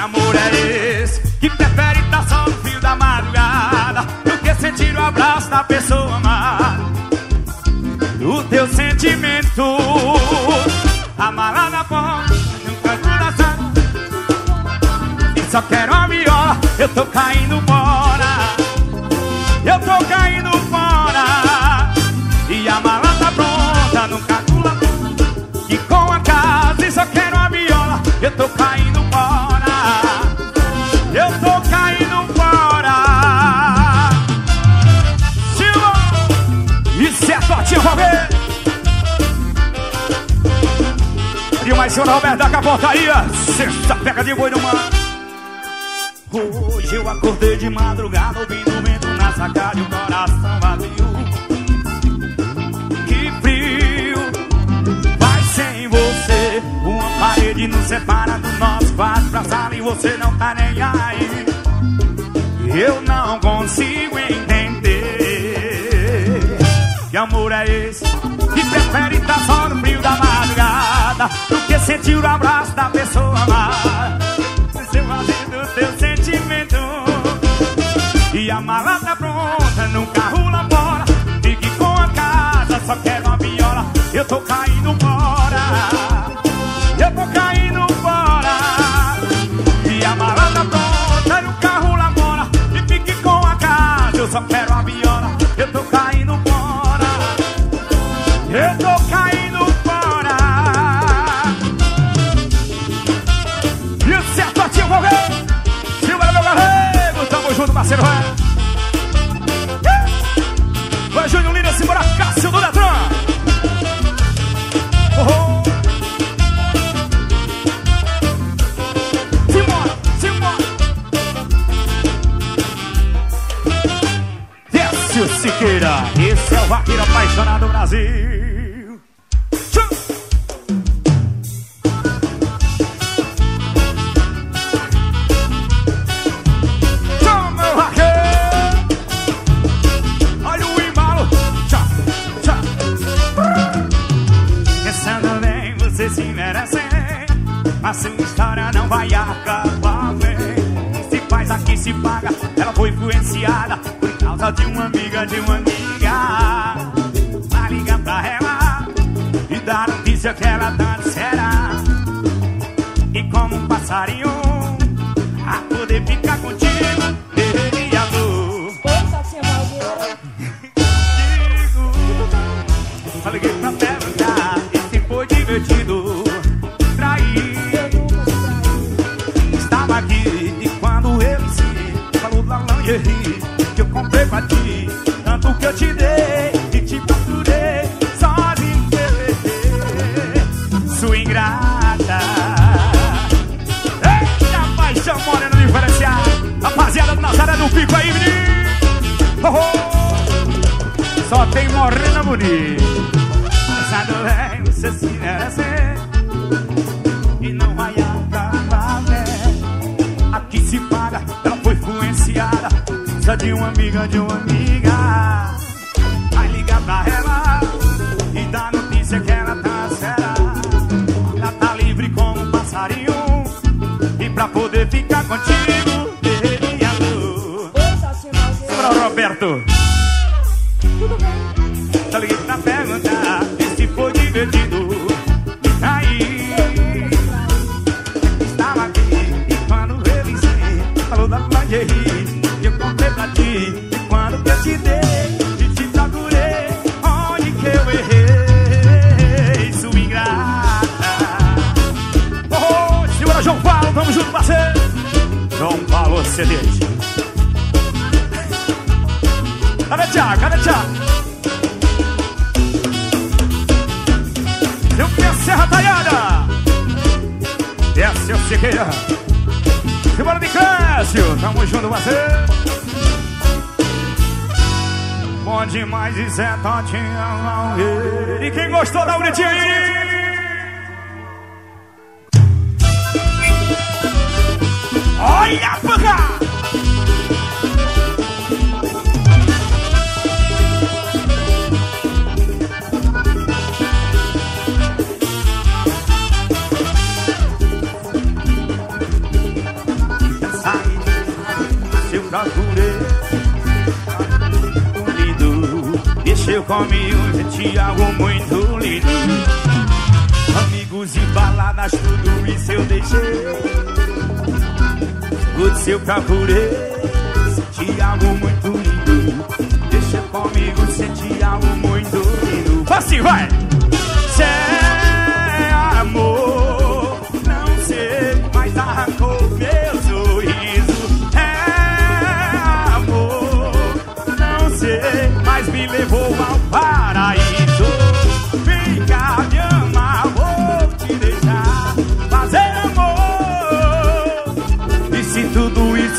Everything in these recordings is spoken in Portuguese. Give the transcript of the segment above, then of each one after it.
que amor é esse que prefere estar só no fio da madrugada do que sentir o abraço da pessoa amada o teu sentimento. A mala na no canto da sala. E só quero a viola, eu tô caindo fora. Eu tô caindo Seu Roberto da Capotaria, sexta pega de boi no mar. Hoje eu acordei de madrugada ouvindo o vento na sacada e o coração vazio. Que frio, vai sem você. Uma parede nos separa do nosso quarto pra sala e você não tá nem aí. Eu não consigo entender Que amor é esse Que prefere estar só no frio da madrugada sentir o abraço da pessoa amada Seu vazio teu sentimento. E a mala tá pronta no carro lá fora. Fique com a casa, só quero uma viola. Eu tô caindo Brasil. Notícia que ela será. E como um passarinho, a poder ficar contigo. Ele amor. Oi, Totinho Valgueiro. Digo, só liguei pra perguntar e se foi divertido. Trair. Estava aqui e quando eu disse Falou da lingerie que eu comprei pra ti Tanto que eu te dei bonita Pensando bem, você se merece e não vai acabar, né? Aqui se paga, ela foi influenciada. Só de uma amiga, de uma amiga E quando eu te dei te procurei Onde que eu errei, sua ingrata parceiro. João Paulo CDs. Cadê Tiago? Cadê Tiago? Serra Talhada. Desce o Siqueira. Simbora de Cássio. Tamo junto, parceiro. Bom demais e Zé Totinha E quem gostou dá um gritinho aí o seu procurei Senti algo muito lindo Deixa comigo sentir algo muito lindo Assim vai!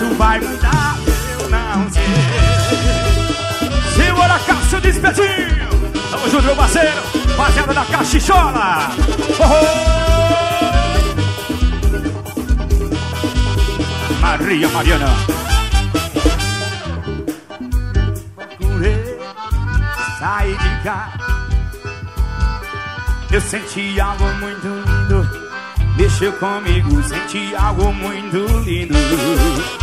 Isso vai mudar, eu não sei. Simbora, Cássio Despetinho. Tamo junto, meu parceiro. Fazenda da Caxichola. Oh, oh. Maria Mariana. Procurei sair de cá. Eu senti algo muito lindo. Mexeu comigo, senti algo muito lindo.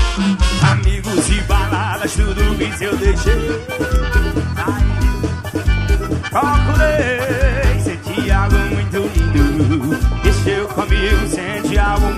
Amigos e baladas, tudo isso eu deixei. Procurei, senti algo muito lindo. Mexeu comigo, senti algo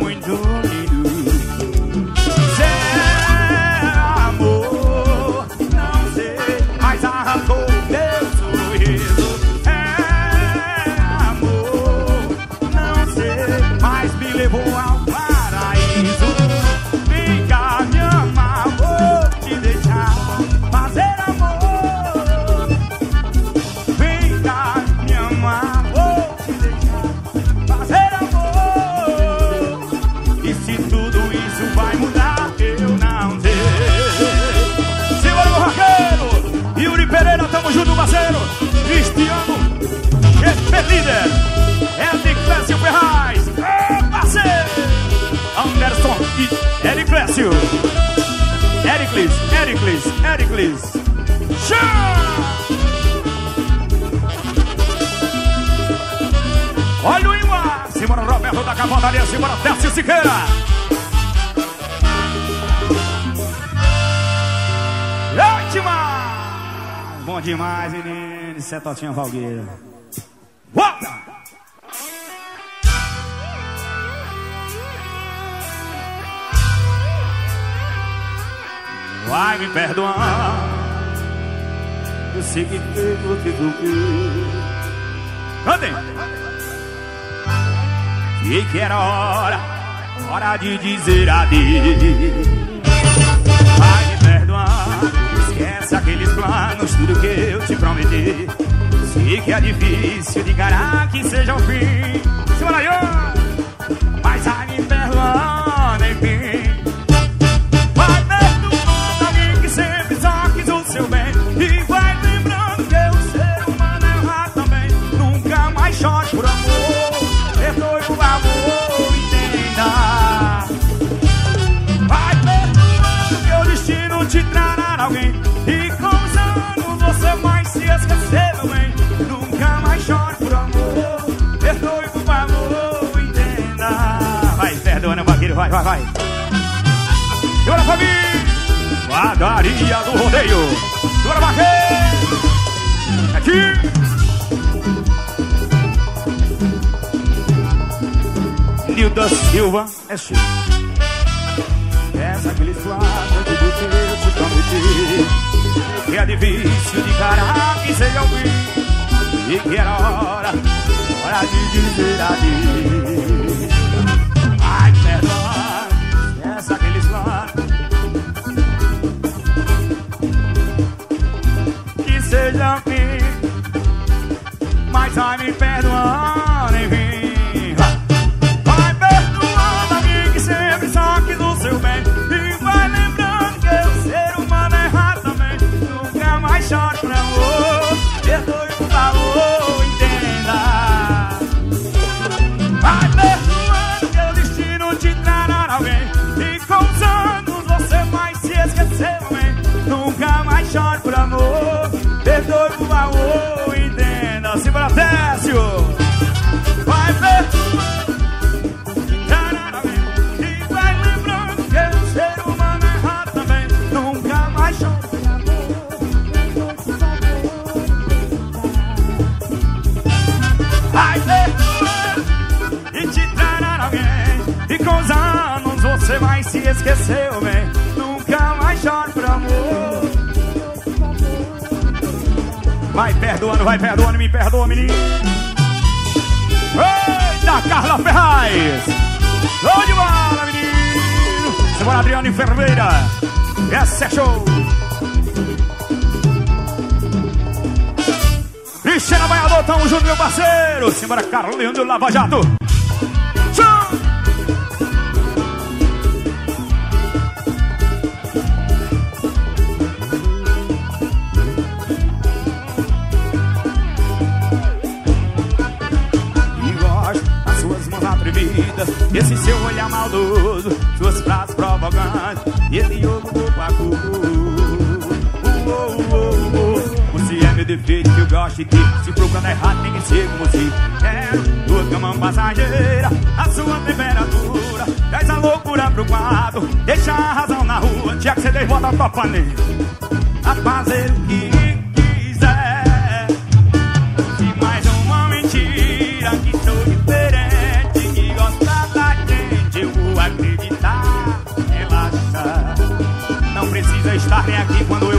Totinha Valgueira. Vai me perdoar. Eu sei que eu te duvido. Cantem! E que era hora, hora de dizer adeus. Vai me perdoar. Esquece aqueles planos, tudo que eu te prometi Sei que é difícil de encarar que seja o fim. Simbora, Mas vai Padaria do rodeio. Bora, vaqueiro! Aqui! Nilda Silva é chique. Essa flagra de que eu te prometi. Que é difícil de que seja ouvir. E que era hora, hora de dizer adeus. Essa é show! Cristina Baiador, tamo junto, meu parceiro! Simbora, Carolina do Lava Jato! Tchau! Esse seu olhar maldoso, suas frases provocantes Nesse jogo do pacu uou, uou, uou. Você é meu defeito que eu gosto de Se procurando errado tem que ser como você. Quero tua cama passageira A sua temperatura. Traz a loucura pro quadro Deixa a razão na rua. Já que você desbota a panela A fazer o que até aqui quando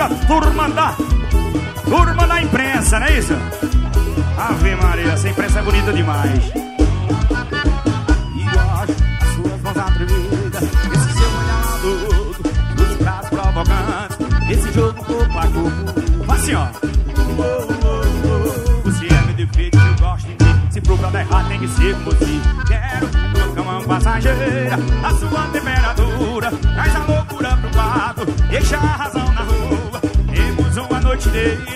da turma da turma da imprensa, não é isso? Ave Maria, essa imprensa é bonita demais. E eu acho suas mãos atrevidas, esse seu olhar louco, os braços provocantes, esse jogo corpo a corpo. Assim, ó. Você é meu defeito, eu gosto de mim. Se pro brother errar, tem que ser como quero. colocar uma passageira, a sua temperatura, traz a loucura pro quarto, deixa a razão. day.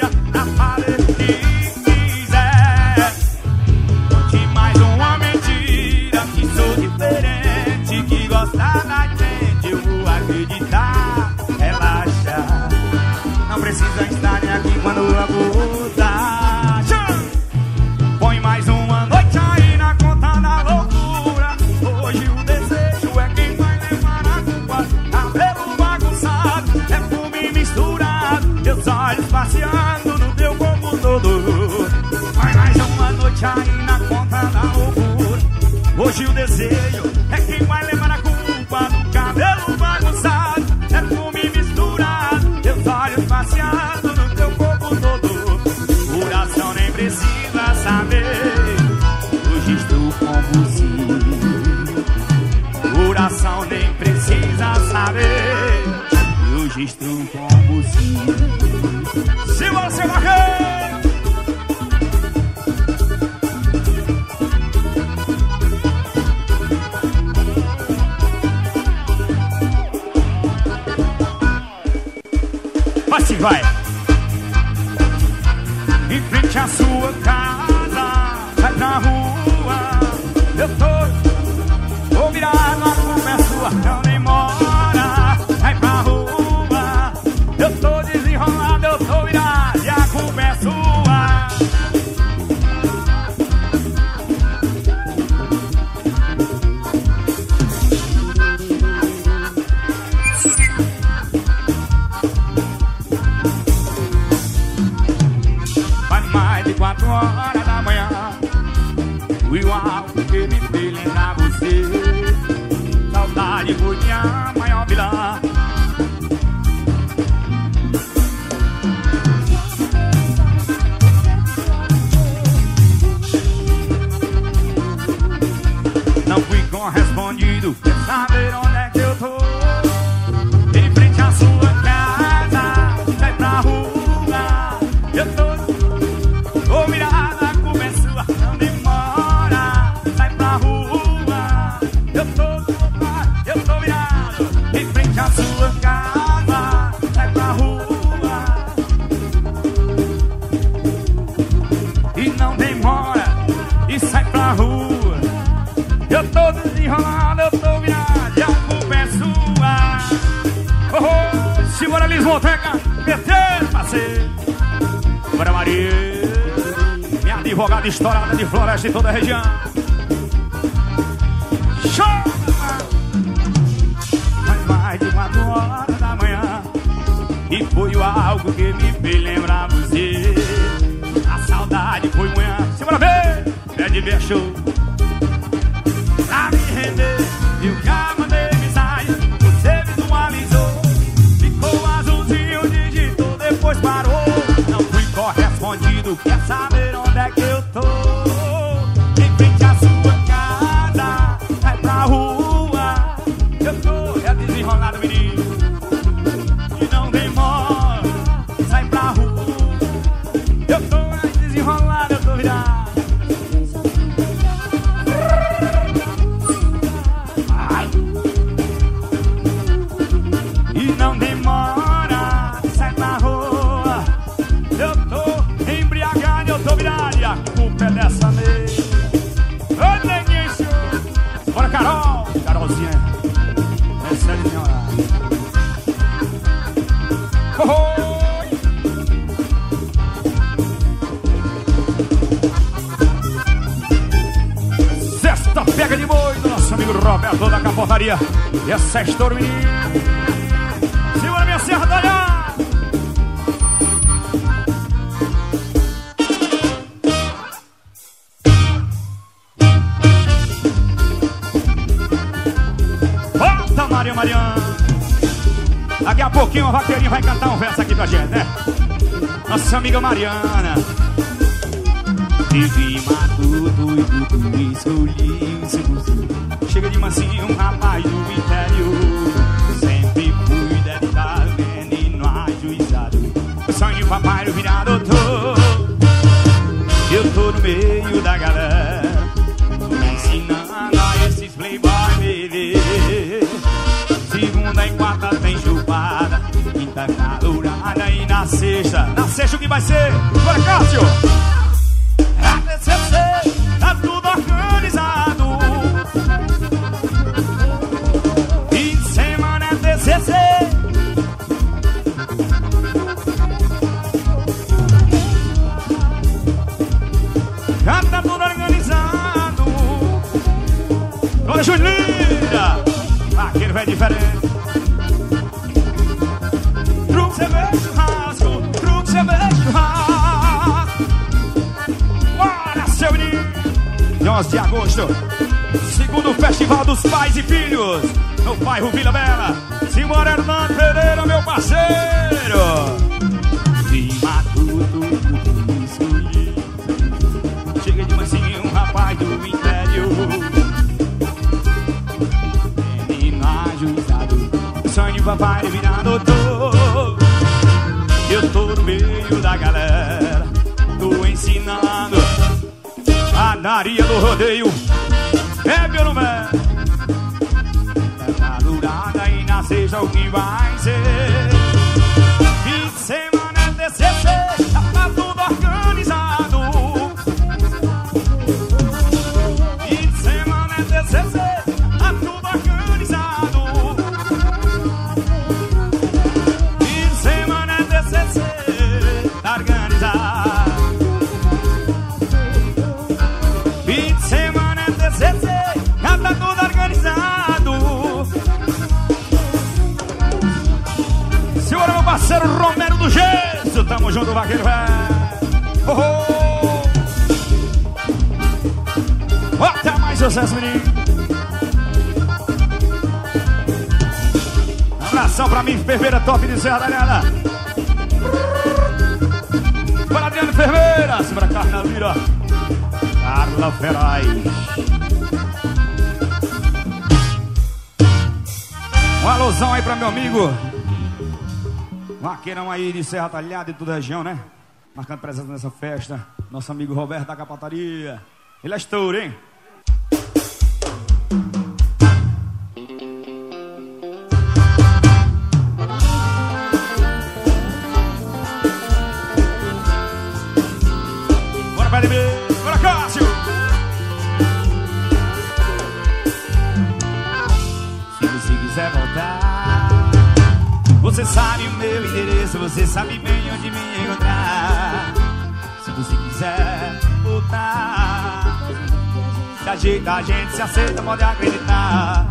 Algo que me fez lembrar você. A saudade foi manhã Segura ver, é de ver show Pouquinho a vaqueirinha vai cantar um verso aqui pra gente, né? Nossa amiga Mariana. Matuto e tudo escolhi o. Chega de mansinho, um rapaz do interior. Sempre fui dedicado, menino ajuizado. O sonho papai virar doutor. Eu tô no meio da galera. Sexta o que vai ser? Bora, Cássio! 11 de agosto, segundo Festival dos Pais e Filhos, no bairro Vila Bela. Simone Hernando Pereira, meu parceiro! De matuto, escolhi. Chega de mansinho, um rapaz do interior. Menino ajuizado, sonho de papai virar doutor. Eu tô no meio da galera, a Daria do rodeio. Ou não bebe? Tá durada e na sexta o que vai Vaqueiro velho. Oh, oh. Até mais sucesso, menino. Abração pra mim, Ferreira Top de Serra da Galera. Para Adriano Ferreira, Simbra Carna Vira. Carla Ferraz. Um alusão aí pra meu amigo. Vaqueirão aí de Serra Talhada e toda a região, né? Marcando presença nessa festa. Nosso amigo Roberto da Capataria. Ele é estouro, hein? Você sabe o meu endereço, você sabe bem onde me encontrar. Se você quiser voltar, se ajeita, a gente se aceita, pode acreditar.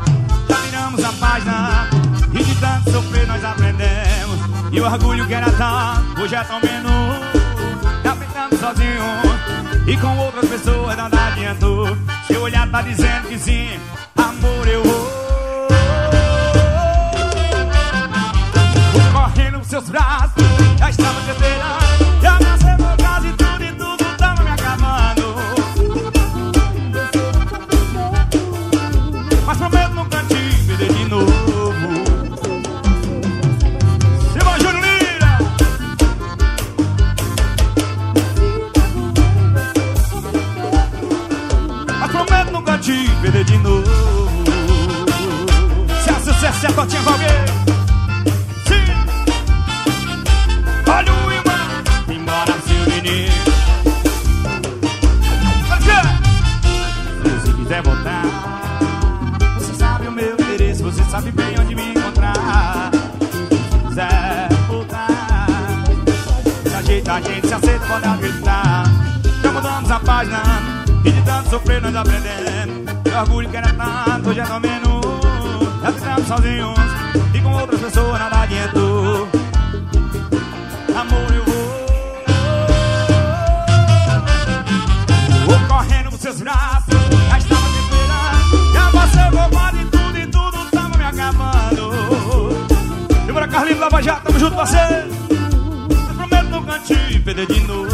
Já viramos a página e de tanto sofrer nós aprendemos. E o orgulho que era tão, hoje é tão menos. Já ficamos sozinho, e com outras pessoas nada adiantou. Seu olhar tá dizendo que sim, amor eu vou. pededindo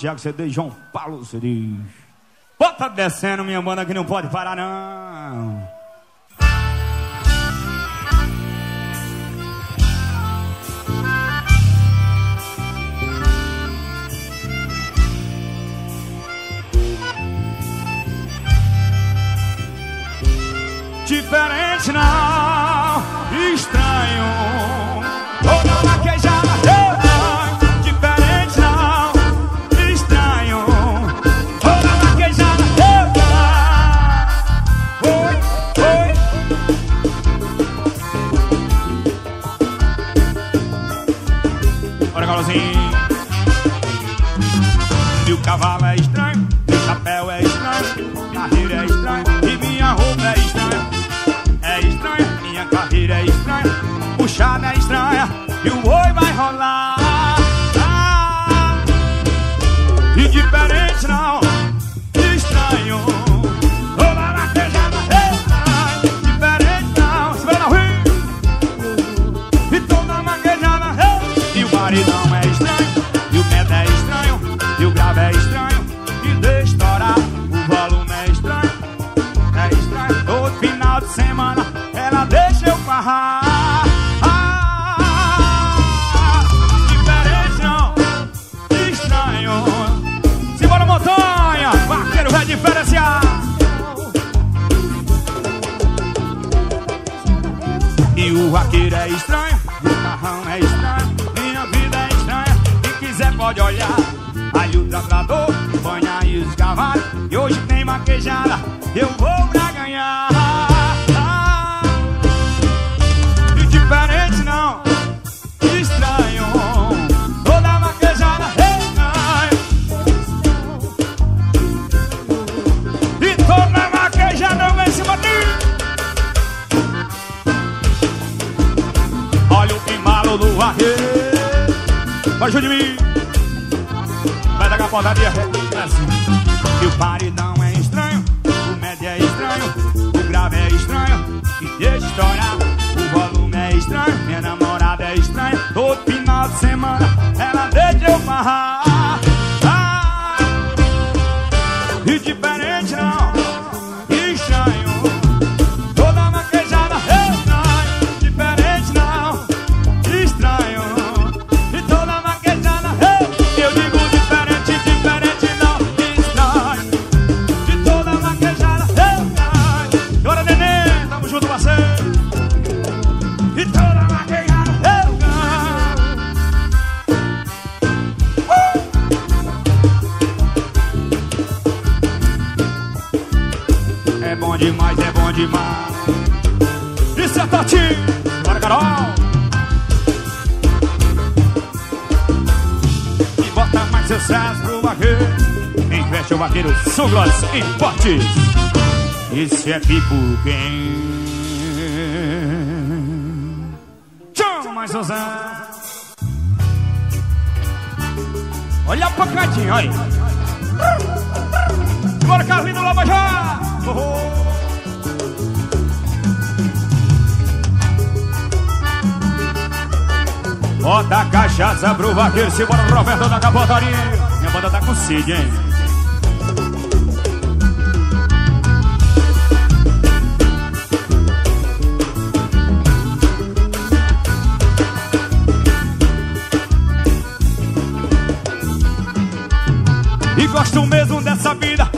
Santiago, você João Paulo, você diz. Bota descendo, minha banda, que não pode parar, não. Diferente não. É estranha e o oi vai rolar. Ah, e diferente não, estranho. Toda vaquejada é estranho, diferente não, se na rua. E toda maquejada E o maridão é estranho E o pé é estranho E o grave é estranho E deixa estourar O volume é estranho É estranho Todo final de semana estranho, e o carrão é estranho, minha vida é estranha. Quem quiser pode olhar. Aí o tratador banha aí os cavalos. E hoje tem maquejada, eu vou Assim E o paredão é estranho O médio é estranho O grave é estranho E deixa estourar O volume é estranho Minha namorada é estranha. Todo final de semana Ela deixa eu farrar Investe o vaqueiro Suglas Importes. Isso é pipoquem. Chama mais sucesso. Olha a pancadinha, olha. Bora, Carlinho Lava já! Oh, Bota a cachaça pro vaqueiro, se bora Roberto da capotaria. Minha banda tá com sede, hein? Gosto mesmo dessa vida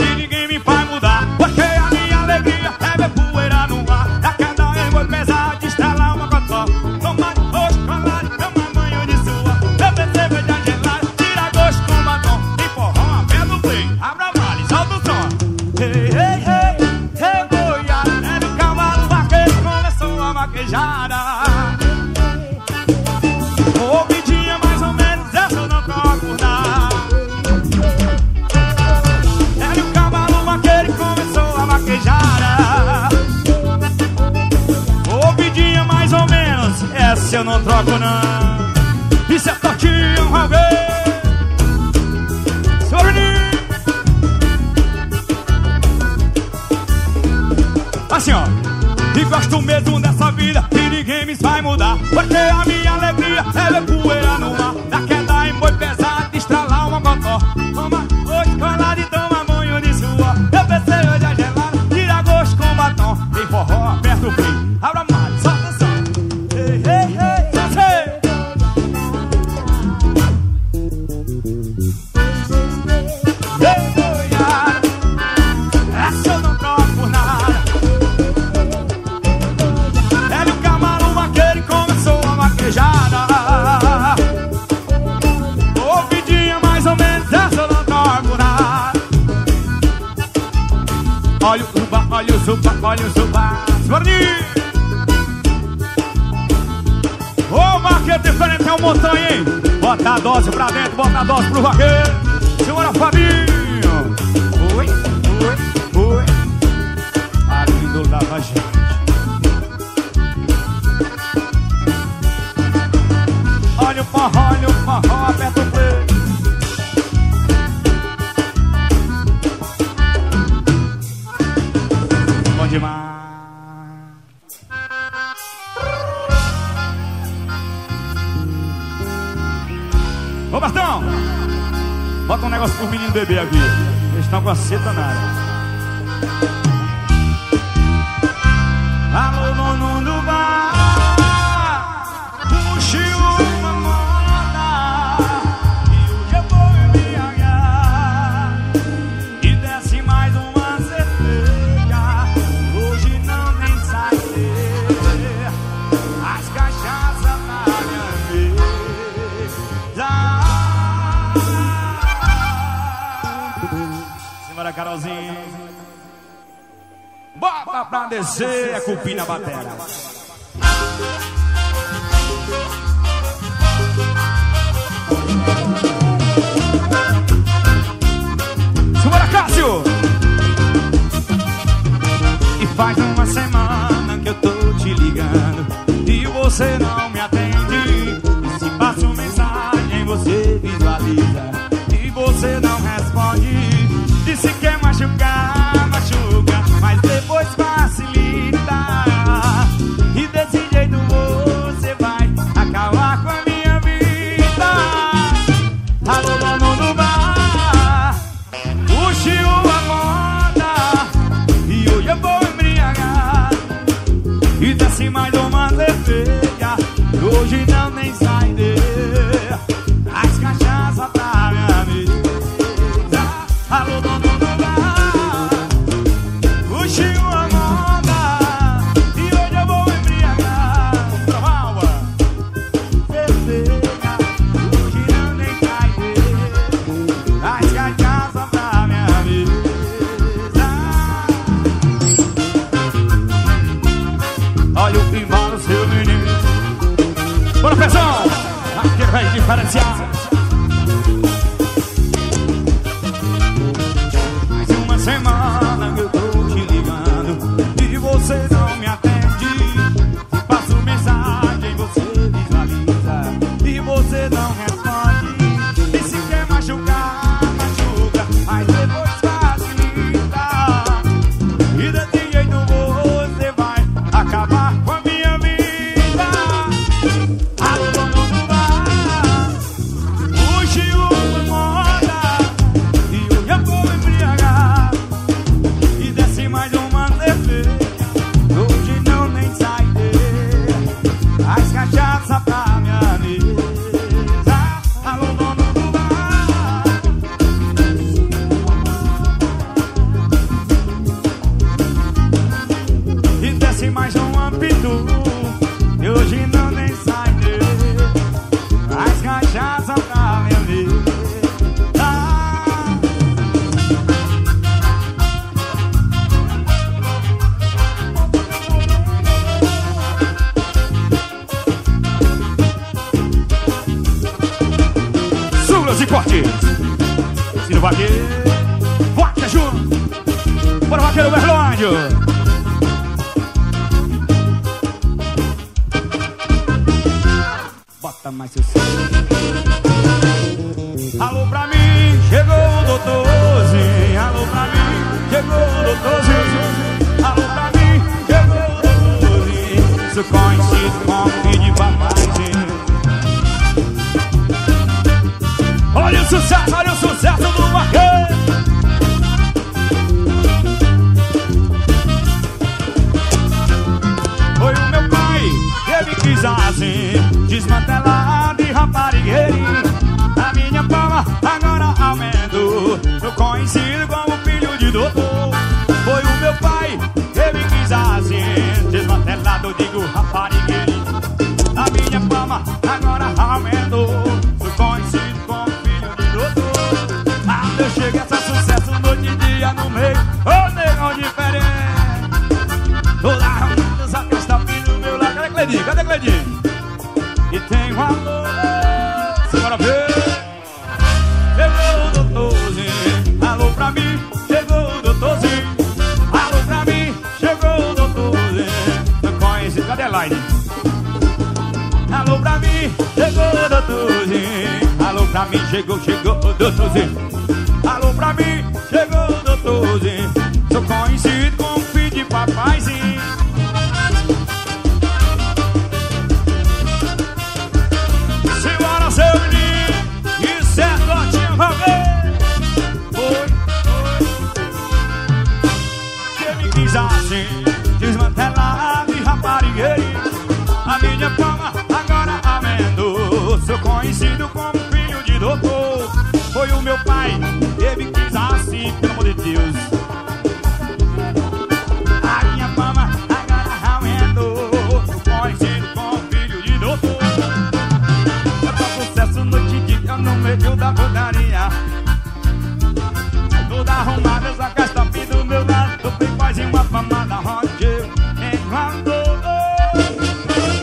Vai mudar Porque a minha alegria é ver poeira no mar. Da queda em boi pesado Estralar uma gotó Toma hoje colar e toma zupa, colhe o zupa Smarni Ô, oh, diferente é o um hein? Bota a dose pra dentro, bota a dose pro vaqueiro. Senhora Fabinho. Oi, oi, oi. Marido da vagina Ô Bartão, bota um negócio pro menino beber aqui. Eles estão com a seta na área. Carolzinha, Bota pra descer, a cupim na batera. Simbora, Cássio! E faz uma semana que eu tô te ligando e você não my door. Desmantelado e raparigueiro. A minha palma agora aumentou Eu conhecido como filho de doutor. Foi o meu pai, ele quis assim. Desmantelado, digo rapariga pra mim, chegou, chegou doutorzinho. Alô pra mim, chegou doutorzinho. Sou conhecido como filho de papaizinho. Simbora, seu menino, isso é Totinho Valver. Oi, oi. Que me quis assim, desmantelado e raparigueiro. A minha fama pai que me quis assim, pelo amor de Deus. A minha fama agora aumentou. Conhecido como filho de doutor. Eu tô sucesso noite e dia no meio da putaria. Toda arrumada, essa casta do meu lado. Tô bem quase uma fama da onde eu enquanto.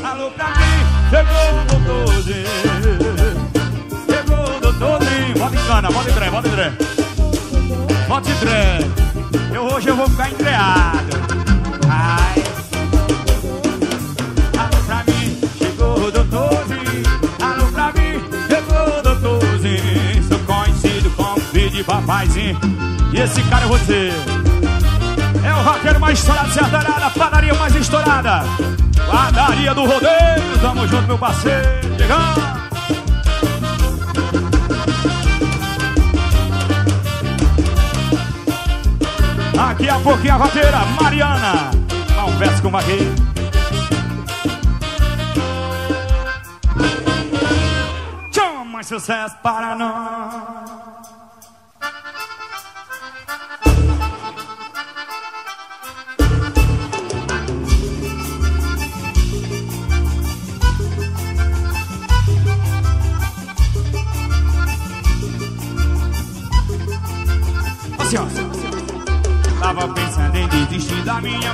Alô pra mim, chegou o doutorzinho. Bota bota em trem, bota em trem. Bota em trem. Eu hoje eu vou ficar entreado. Ai. Alô pra mim, chegou o doutorzinho. Alô pra mim, chegou o doutorzinho. Sou conhecido como filho de papaizinho. E esse cara é você. É o vaqueiro mais estourado, sertaneada, a padaria mais estourada. Padaria do rodeio, tamo junto, meu parceiro. Chegando. A pouquinho a vaqueira, Mariana. Conversa com o. Chama mais sucesso para nós.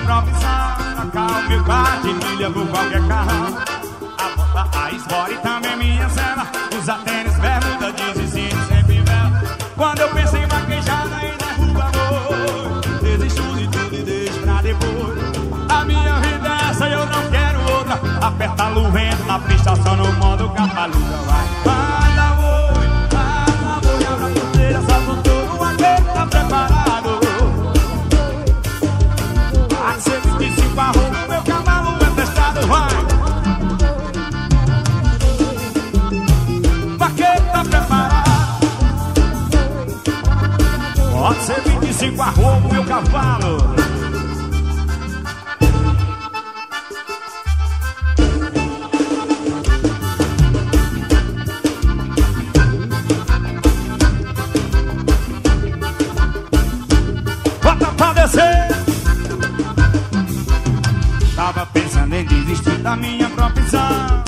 Profissão Trocar o de milha por qualquer carro. A bota, a esbora e também minha cela Usar tênis, bermuda, desistir sempre vela. Quando eu penso em vaquejada é rua amor. Desisto de tudo e deixo pra depois. A minha vida é essa e eu não quero outra. Aperta a luventa na pista só no modo capaluga Vai, ser 25 arroba, meu cavalo. Bota pra descer. Tava pensando em desistir da minha profissão.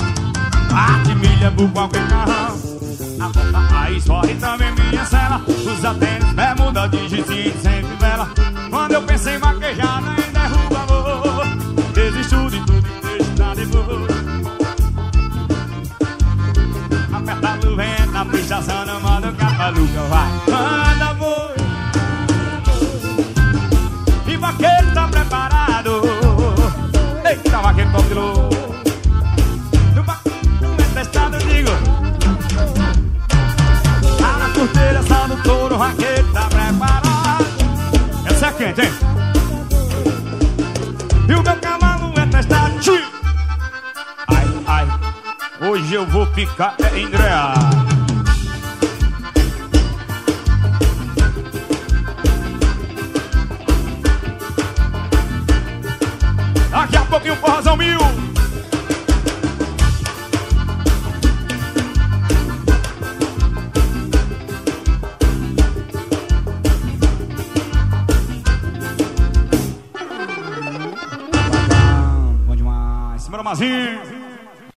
Parte milha por qualquer carrão A bota, a esfora e também minha cela Usa tênis, bermuda de jeans sempre vela Quando eu pensei em vaquejada é rua amor. Desisto de tudo e deixo pra depois Aperta a luventa na pichação no modo capaluca Vai, manda boi. E vaqueiro tá preparado. Eita, vaqueiro controlou No hoje eu vou ficar é engreado Daqui a pouquinho, porrazão mil.